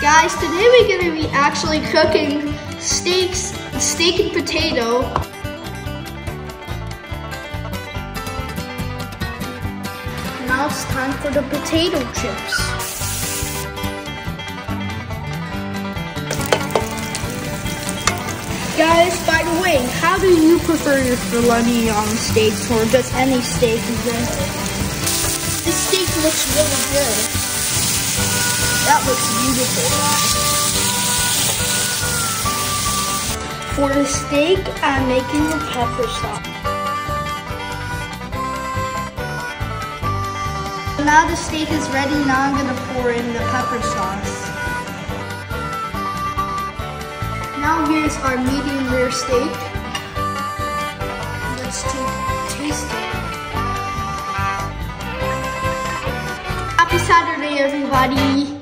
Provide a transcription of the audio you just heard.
Guys, today we're gonna be actually cooking steaks, steak and potato. Now it's time for the potato chips. Guys, by the way, how do you prefer your filet mignon steaks or just any steak in general? This steak looks really good. Beautiful. For the steak, I'm making the pepper sauce. Now the steak is ready, now I'm gonna pour in the pepper sauce. Now here's our medium rare steak. Let's taste it. Happy Saturday, everybody.